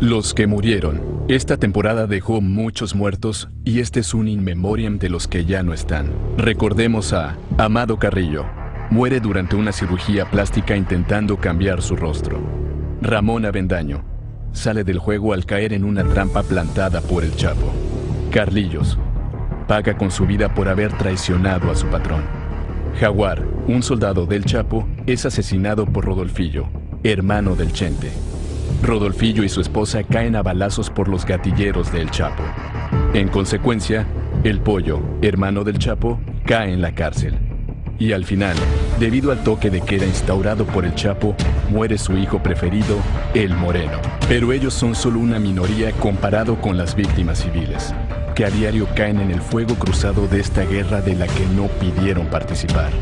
Los que murieron. Esta temporada dejó muchos muertos y este es un in memoriam de los que ya no están. Recordemos a Amado Carrillo. Muere durante una cirugía plástica intentando cambiar su rostro. Ramón Avendaño. Sale del juego al caer en una trampa plantada por el Chapo. Carlillos. Paga con su vida por haber traicionado a su patrón. Jaguar, un soldado del Chapo, es asesinado por Rodolfillo, hermano del Chente. Rodolfillo y su esposa caen a balazos por los gatilleros del Chapo. En consecuencia, el pollo, hermano del Chapo, cae en la cárcel. Y al final, debido al toque de queda instaurado por el Chapo, muere su hijo preferido, el Moreno. Pero ellos son solo una minoría comparado con las víctimas civiles, que a diario caen en el fuego cruzado de esta guerra de la que no pidieron participar.